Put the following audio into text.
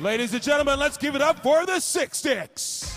Ladies and gentlemen, let's give it up for the Six Sticks.